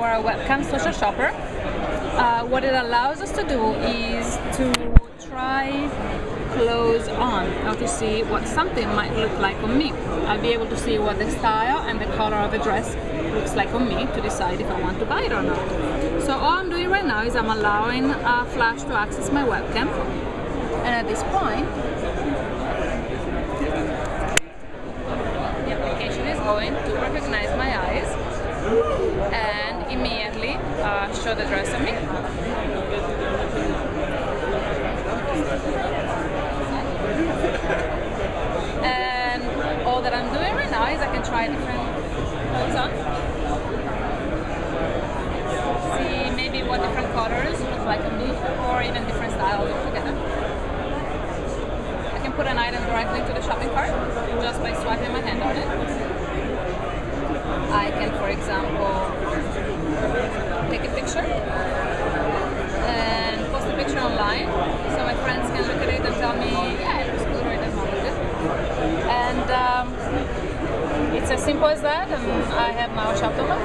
our webcam social shopper. Uh, what it allows us to do is to try clothes on or to see what something might look like on me. I'll be able to see what the style and the color of a dress looks like on me to decide if I want to buy it or not. So all I'm doing right now is I'm allowing uh, Flash to access my webcam and at this point the application is going to recognize my eyes and immediately uh, show the dress on me. And all that I'm doing right now is I can try different clothes on. See maybe what different colors look like on me or even different styles altogether. I can put an item directly to the shopping cart just by swiping my hand on it. I can, for example, picture and post the picture online so my friends can look at it and tell me, yeah, it looks good or it doesn't look good. And um, it's as simple as that, and I have now shopped online.